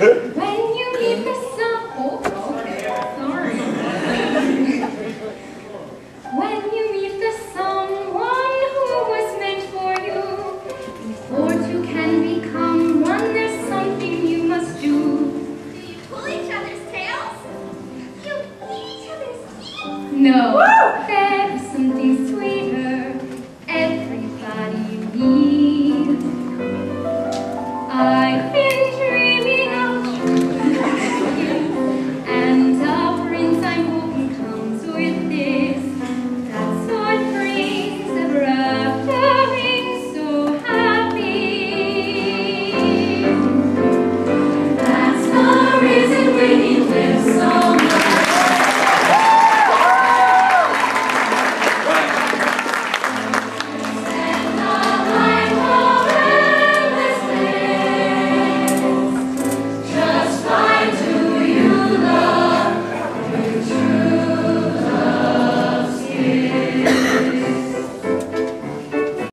when you meet the sun, oh, okay, sorry. when you meet the someone who was meant for you, before two can become one, there's something you must do. Do you pull each other's tails? Do you eat each other's teeth? No. Woo!